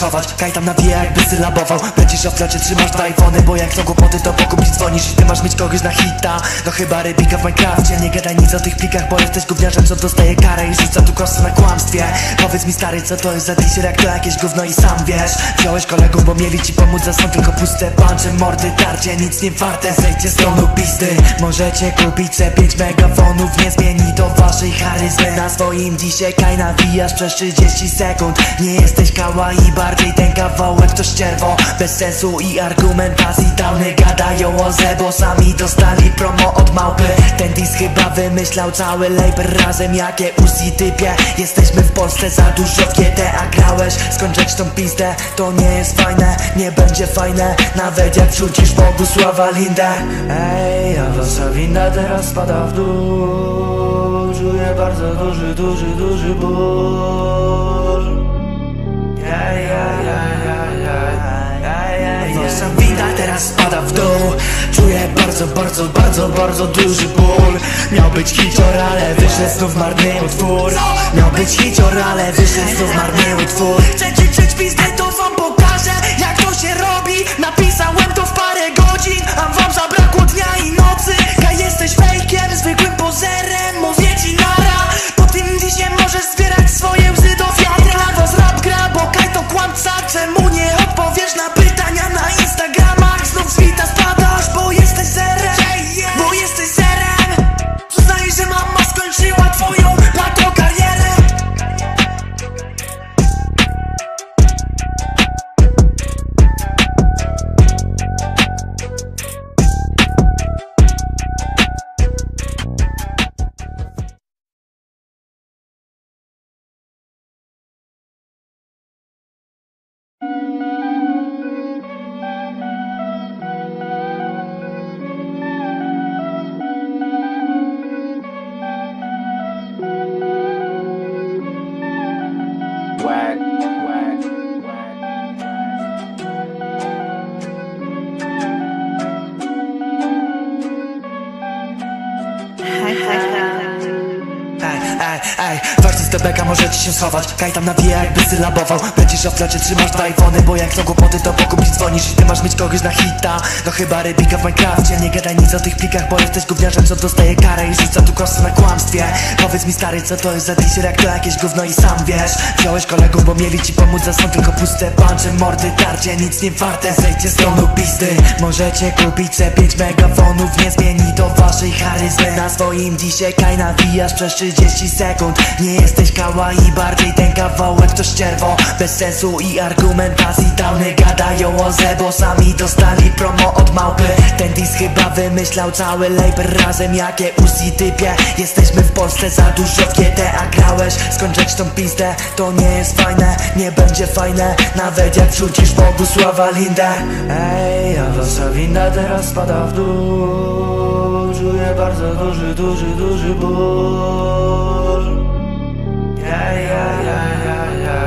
schować Kajtam nawija jakby sylabował. Będziesz o flocie, trzymasz iPhony Bo jak są kłopoty to pokupić dzwonisz I ty masz mieć kogoś na hita. No chyba rybika w Minecrafcie. Nie gadaj nic o tych plikach Bo jesteś gówniarzem co dostaje karę I rzuca tu kosy na kłamstwie. Powiedz mi stary co to jest za Jak to jakieś gówno i sam wiesz? Wziąłeś kolegów bo mieli ci pomóc A są tylko puste pancze Mordy tarcie. Nic nie warte Zejdźcie z tronu pisty Możecie kupić se 5 megafonów Nie zmieni to waszej charyzmy. Na swoim dzisiaj kaj nawijasz przez 30 sekund. Nie jesteś kawaii bardziej ten kawałek to ścierwo. Bez sensu i argumentacji Downy gadają o zebo Sami dostali promo od małpy. Ten dis chyba wymyślał cały label razem Jakie usi typie. Jesteśmy w Polsce za dużo w GTA grałeś Skończyć tą pistę to nie jest fajne Nie będzie fajne Nawet jak wrzucisz Bogusława Lindę. Ej, a wasza winda teraz spada w dół. Czuję bardzo duży, duży, duży ból ja, ja. Wasza winda teraz spada w dół. Czuję bardzo, bardzo, bardzo, bardzo duży ból. Miał być hicior, ale wyszedł znów marny utwór. Miał być hicior, ale wyszedł znów marny utwór. Chcecie czuć pizdę, to wam pokażę Jak to się robi. Napisałem to w parę godzin A wam zabrakło dnia i nocy. Kaj jesteś fejkiem, zwykłym pozerem Mówię ci nara. Po tym disie możesz zbierać swoje łzy do wiatra Dla was gra, bo Kaj to kłamca Czemu nie odpowiesz na pytania na Instagramach? Znów wita spadasz, bo jesteś zerem. Bo jesteś zerem. Przyznaj, że mama skończyła twoją możecie się schować. Kajtam nawija jakby sylabował. Będziesz o flacie, trzymasz iPhony Bo jak są kłopoty to pokupić dzwonisz I ty masz mieć kogoś na hita. No chyba rybika w Minecrafcie. Nie gadaj nic o tych plikach, bo jesteś gówniarzem Co dostaje karę i rzuca tu kosy na kłamstwie. Powiedz mi stary, co to jest za teaser Jak to jakieś gówno i sam wiesz? Wziąłeś kolegów, bo mieli ci pomóc A są tylko puste pancze, mordy, tarcie. Nic nie warte, zejdźcie z tronu pisty Możecie kupić se 5 megafonów Nie zmieni to waszej charyzmy. Na swoim dzisiaj kaj nawijasz przez 30 sekund. Nie jesteś kawaii, bardziej ten kawałek to ścierwo. Bez sensu i argumentacji Downy gadają o zebo Sami dostali promo od małpy. Ten dis chyba wymyślał cały label razem Jakie usi typie. Jesteśmy w Polsce za dużo w GTA grałeś Skończyć tą pistę To nie jest fajne, nie będzie fajne Nawet jak wrzucisz Bogusława Lindę. Ej, a wasza winda teraz spada w dół. Czuję bardzo duży, duży, duży ból ja, ja, ja, ja, ja,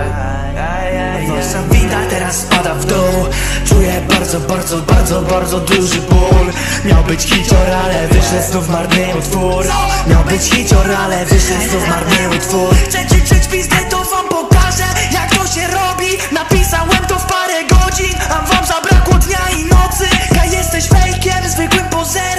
ja, ja, ja. Wasza wina teraz spada w dół. Czuję bardzo, bardzo, bardzo, bardzo duży ból. Miał być hicior, ale wyszedł znów marny utwór. Miał być hicior, ale wyszedł znów marny utwór. Chcecie czuć pizdę, to wam pokażę Jak to się robi. Napisałem to w parę godzin A wam zabrakło dnia i nocy. Kaj jesteś fejkiem, zwykłym pozerem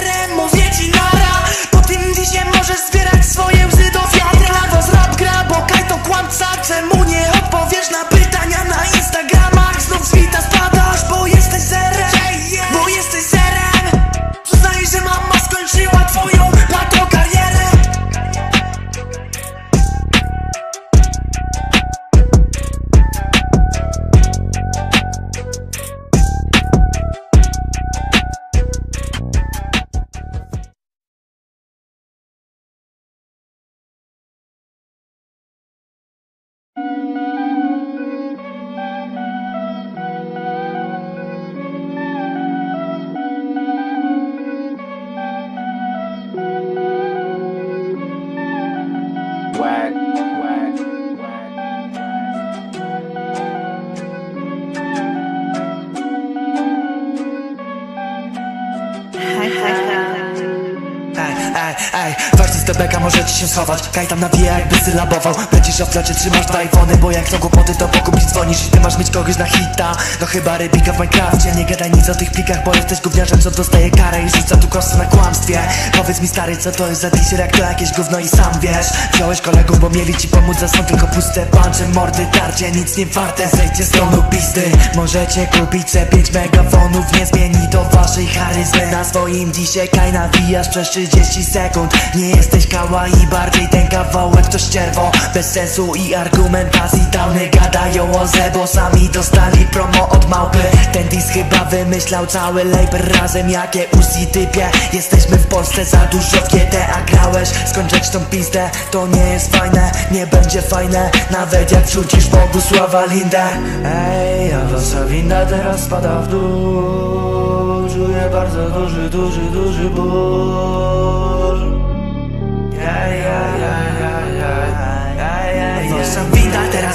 Będziesz o trzymasz iPhony Bo jak są kłopoty to pokupić dzwonisz I ty masz mieć kogoś na hita. No chyba rybika w Minecrafcie Nie gadaj nic o tych plikach, bo jesteś gówniarzem Co dostaje karę i rzuca tu kosy na kłamstwie. Powiedz mi stary, co to jest za teaser Jak to jakieś gówno i sam wiesz. Wziąłeś kolegów, bo mieli ci pomóc A są tylko puste pancze, mordy, tarcie Nic nie warte, zejdźcie z tronu pisty Możecie kupić se 5 megafonów Nie zmieni to waszej charyzmy. Na swoim dzisiaj kaj nawijasz przez 30 sekund. Nie jesteś kawaii, bardziej ten kawałek to ścierwo. Bez sensu i argumentacji Downy gadają o zebo Sami dostali promo od małpy. Ten dis chyba wymyślał cały label razem Jakie usi typie. Jesteśmy w Polsce za dużo w GTA grałeś Skończyć tą pistę To nie jest fajne, nie będzie fajne Nawet jak wrzucisz Bogusława Lindę. Ej, a wasza winda teraz spada w dół. Czuję bardzo duży, duży, duży ból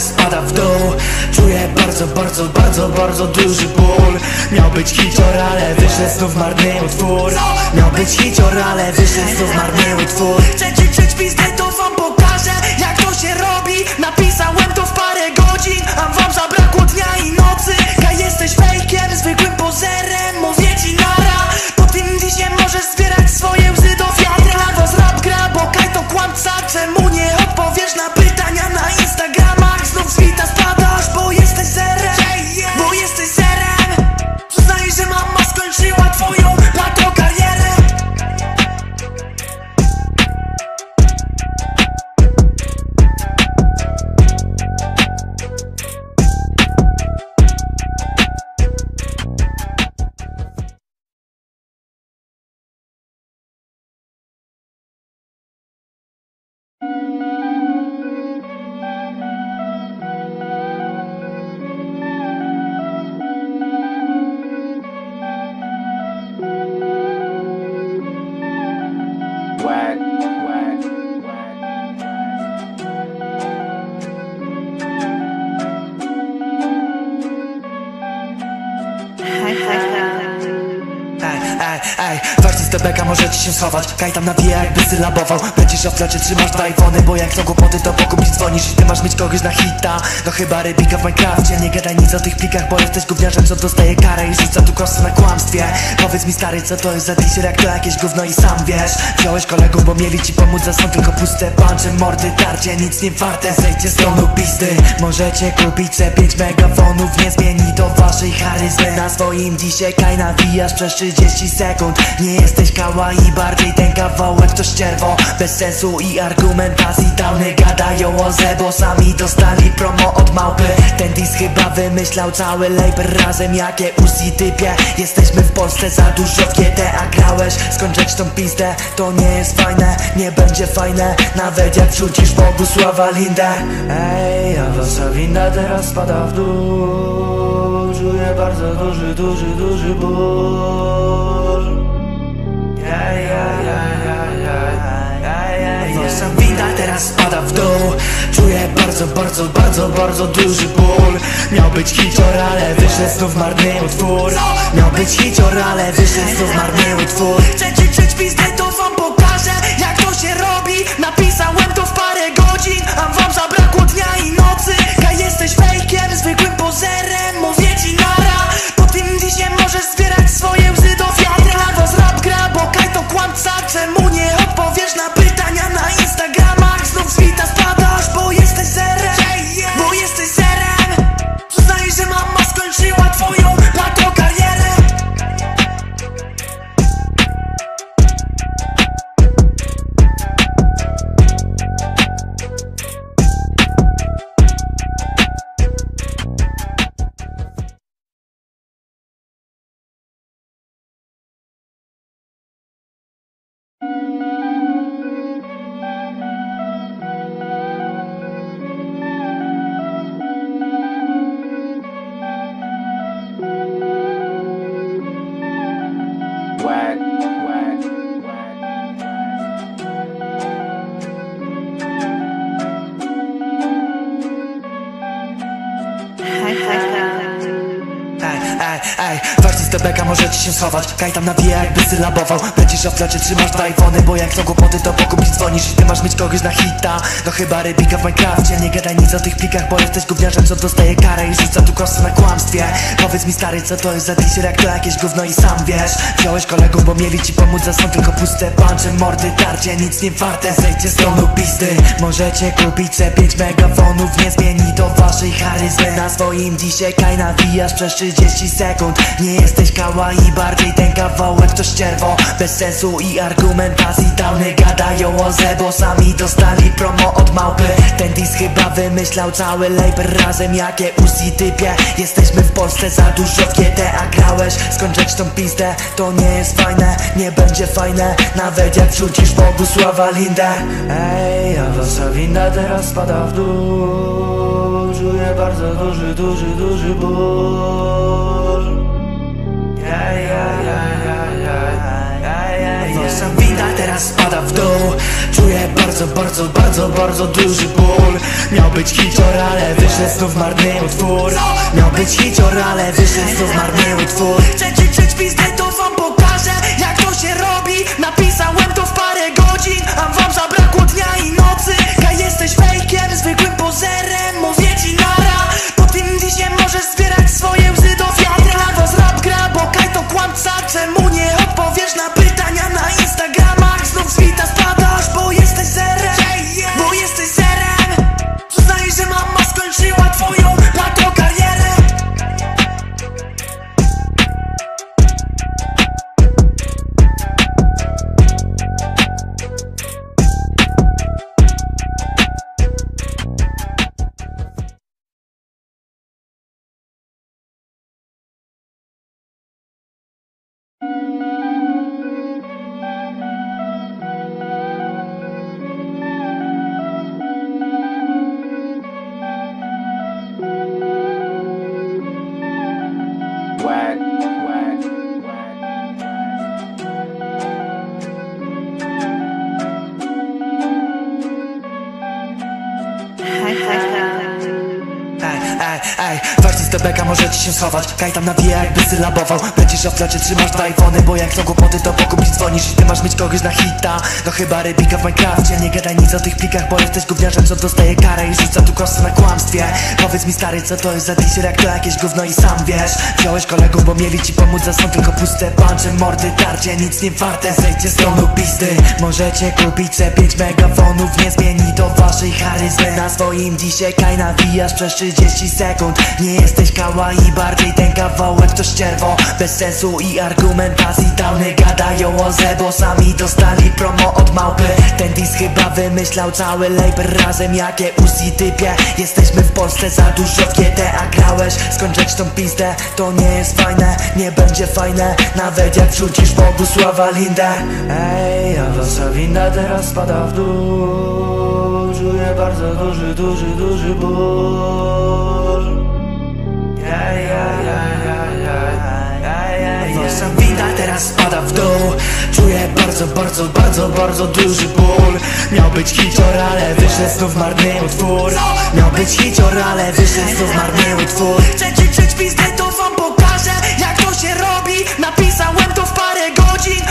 spada w dół. Czuję bardzo, bardzo, bardzo, bardzo duży ból. Miał być hicior, ale wyszedł znów marny utwór. Miał być hicior, ale wyszedł znów marny utwór. Chcecie czuć pizdę, to wam pokażę Jak to się robi. Napisałem to w parę godzin A wam zabrakło dnia i nocy. Kaj jesteś fejkiem, zwykłym pozerem schować Kajtam nawija jakby sylabował. Będziesz o flocie, trzymasz iPhony Bo jak są kłopoty to pokupić dzwonisz I ty masz mieć kogoś na hita. No chyba rybika w Minecrafcie. Nie gadaj nic o tych plikach, bo jesteś gówniarzem Co dostaje karę i rzuca tu kosy na kłamstwie. Powiedz mi stary, co to jest za teaser Jak to jakieś gówno i sam wiesz? Wziąłeś kolegów, bo mieli ci pomóc A są tylko puste pancze, mordy, tarcie. Nic nie warte, zejdźcie z tronu pisty Możecie kupić se 5 megafonów Nie zmieni to waszej charyzmy. Na swoim dzisiaj kaj nawijasz przez 30 sekund. Nie jesteś kawaii, bardziej ten kawałek to ścierwo. Bez sensu i argumentacji Downy gadają o zebo Sami dostali promo od małpy. Ten dis chyba wymyślał cały label razem Jakie usi typie. Jesteśmy w Polsce za dużo w GTA grałeś Skończyć tą pizdę. To nie jest fajne, nie będzie fajne Nawet jak wrzucisz Bogusława Lindę. Ej, a wasza winda teraz spada w dół. Czuję bardzo duży, duży, duży ból Winda teraz spada w dół. Czuję bardzo, bardzo, bardzo, bardzo duży ból. Miał być hicior, ale wyszedł znów marny utwór. Miał być hicior, ale wyszedł znów marny utwór. Chcecie czuć pizdę, to wam pokażę Jak to się robi. Napisałem to w parę godzin A wam zabrakło dnia i nocy. Kaj jesteś fejkiem, zwykłym pozerem Mówię ci nara beka może ci się schować? Kajtam nawija jakby sylabował. Będziesz o flocie, trzymasz dwa iPhony Bo jak są kłopoty to pokupić dzwonisz I ty masz mieć kogoś na hita. No chyba rybika w Minecrafcie. Nie gadaj nic o tych plikach, bo jesteś gówniarzem Co dostaje karę i rzuca tu kosy na kłamstwie. Powiedz mi stary, co to jest za teaser Jak to jakieś gówno i sam wiesz. Wziąłeś kolegów, bo mieli ci pomóc A są tylko puste pancze, mordy, tarcie. Nic nie warte, zejdźcie z tronu pisty Możecie kupić se 5 megafonów Nie zmieni to waszej charyzmy. Na swoim dzisiaj kaj nawijasz przez 30 sekund. Nie jesteś kawaii, bardziej ten kawałek to ścierwo. Bez sensu i argumentacji Downy gadają o zebo Sami dostali promo od małpy. Ten dis chyba wymyślał cały label razem Jakie usi typie. Jesteśmy w Polsce za dużo w GTA grałeś Skończyć tą pizdę. To nie jest fajne, nie będzie fajne Nawet jak wrzucisz Bogusława Lindę. Ej, a wasza winda teraz spada w dół. Czuję bardzo duży, duży, duży ból ja, ja, ja, ja, ja, ja, ja, ja. Wasza winda teraz spada w dół. Czuję bardzo, bardzo, bardzo, bardzo duży ból. Miał być hicior, ale wyszedł znów marny utwór. Miał być hicior, ale wyszedł znów marny utwór. Chcecie czuć pizdę, to wam pokażę Jak to się robi. Napisałem to w parę godzin A wam zabrakło dnia i nocy. Kaj jesteś fejkiem, zwykłym pozerem Mówię ci nara tym disie możesz zbierać swoje łzy do wiatra was rap gra, bo Kaj to kłamca Czemu nie odpowiesz na pytania na Instagramach? Znów z spadasz, bo jesteś zerem Bo jesteś zerem. Przyznaj, że mama skończyła twoją schować Kajtan nawija jakby sylabował. Będziesz w flocie, trzymasz dwa iPhony Bo jak są kłopoty to pokup i dzwonisz I ty masz mieć kogoś na hita. No chyba rybika w Minecrafcie. Nie gadaj nic o tych plikach Bo jesteś gówniarzem co dostaje karę I rzuca tu kosę na kłamstwie. Powiedz mi stary co to jest za teaser Jak to jakieś gówno i sam wiesz? Wziąłeś kolegów bo mieli ci pomóc A są tylko puste pancze Mordy tarcie. Nic nie warte Zejdźcie z tronu pisty Możecie kupić se 5 megafonów Nie zmieni to waszej charyzmy. Na swoim dzisiaj kaj nawijasz przez 30 sekund. Nie jesteś kawaii bardziej ten kawałek to ścierwo. Bez sensu i argumentacji Downy gadają o zebo Sami dostali promo od małpy. Ten dis chyba wymyślał cały label razem Jakie usi typie. Jesteśmy w Polsce za dużo w GTA grałeś Skończyć tą pizdę. To nie jest fajne Nie będzie fajne Nawet jak wrzucisz Bogusława Lindę. Ej, a wasza winda teraz spada w dół. Czuję bardzo duży, duży, duży ból teraz spada w dół. Czuję bardzo, bardzo, bardzo, bardzo duży ból. Miał być hicior, ale wyszedł znów marny utwór. Miał być hicior, ale wyszedł znów marny utwór. Chcecie czuć pizdę to wam pokażę Jak to się robi. Napisałem to w parę godzin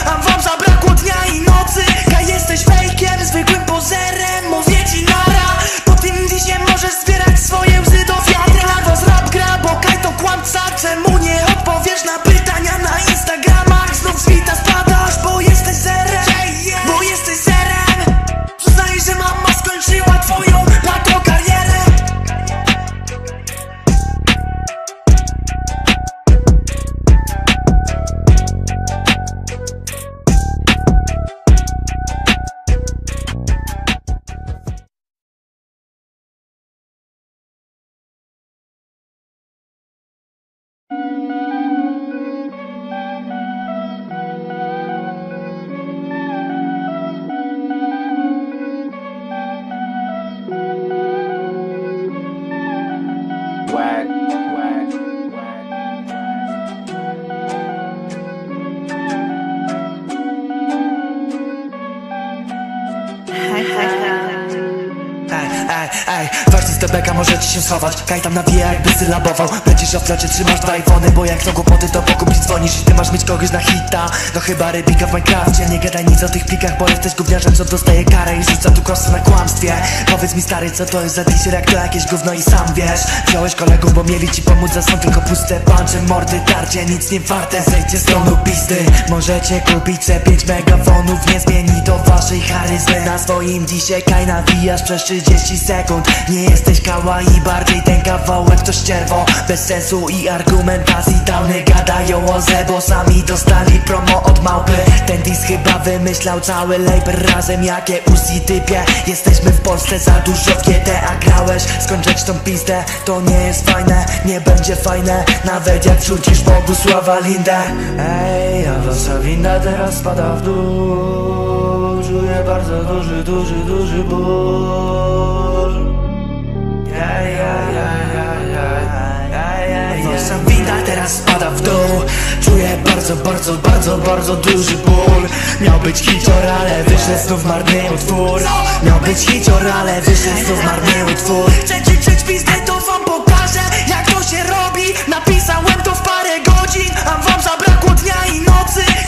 schować Kajtan nawija jakby sylabował. Będziesz w flocie, trzymasz dwa iPhony Bo jak są kłopoty to pokup i dzwonisz I ty masz mieć kogoś na hita. No chyba rybika w Minecrafcie. Nie gadaj nic o tych plikach Bo jesteś gówniarzem co dostaje karę I rzuca tu kosę na kłamstwie. Powiedz mi stary co to jest za teaser Jak to jakieś gówno i sam wiesz? Wziąłeś kolegów bo mieli ci pomóc A są tylko puste pancze Mordy tarcie. Nic nie warte Zejdźcie z tronu pisty Możecie kupić se 5 megafonów Nie zmieni to waszej charyzmy. Na swoim dzisiaj kaj nawijasz przez 30 sekund. Nie jesteś kawaii bardziej ten kawałek to ścierwo. Bez sensu i argumentacji Downy gadają o zebo Sami dostali promo od małpy. Ten dis chyba wymyślał cały label razem Jakie usi typie. Jesteśmy w Polsce za dużo w GTA grałeś Skończyć tą pizdę. To nie jest fajne Nie będzie fajne Nawet jak wrzucisz Bogusława Lindę. Ej, a wasza winda teraz spada w dół. Czuję bardzo duży, duży, duży ból. Ja, spada w dół. Czuję bardzo, bardzo, bardzo, bardzo duży ból. Miał być hicior, ale wyszedł znów marny utwór. Miał być hicior, ale wyszedł znów marny utwór. Chcecie czuć pizdę to wam pokażę Jak to się robi. Napisałem to w parę godzin A wam zabrakło dnia i nocy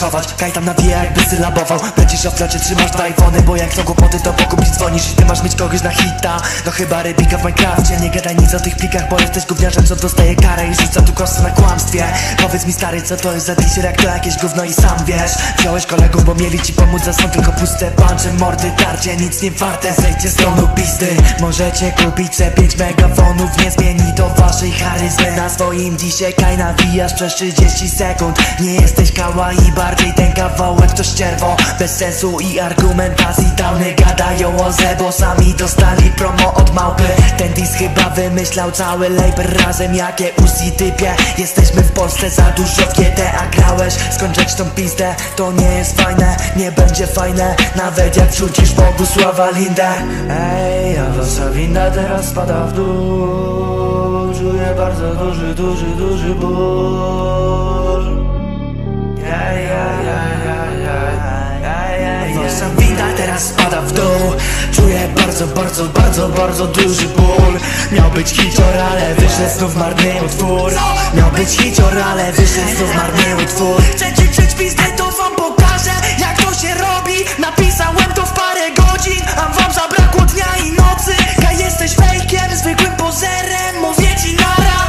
schować Kajtan nawija jakby sylabował. Będziesz w flocie, trzymasz iPhony Bo jak są kłopoty to pokupić dzwonisz I ty masz mieć kogoś na hita. No chyba rybika w Minecrafcie. Nie gadaj nic o tych plikach, bo jesteś gówniarzem Co dostaje karę i rzuca tu kosę na kłamstwie. Powiedz mi stary, co to jest za teaser Jak to jakieś gówno i sam wiesz. Wziąłeś kolegów, bo mieli ci pomóc A są tylko puste pancze, mordy, tarcie. Nic nie warte, zejdźcie z tronu pisty Możecie kupić te 5 megafonów Nie zmieni to waszej charyzmy. Na swoim dzisiaj kaj nawijasz przez 30 sekund. Nie jesteś kawaii, bardziej ten kawałek to ścierwo. Bez sensu i argumentacji Downy gadają o ze, bo sami dostali promo od małpy. Ten dis chyba wymyślał cały label razem Jakie usi typie. Jesteśmy w Polsce za dużo w GTA grałeś Skończyć tą pizdę, to nie jest fajne Nie będzie fajne, nawet jak wrzucisz Bogusława Lindę. Ej, a wasza winda teraz spada w dół. Czuję bardzo duży, duży, duży ból Nosa wina teraz spada w dół Czuję bardzo, bardzo, bardzo, bardzo duży ból Miał być hicior, ale wyszedł znów marny utwór Miał być hicior, ale wyszedł znów marny utwór Chcecie czyć pizdę, to wam pokażę Jak to się robi Napisałem to w parę godzin A wam zabrakło dnia i nocy Ja jesteś fejkiem, zwykłym pozerem Mówię ci nara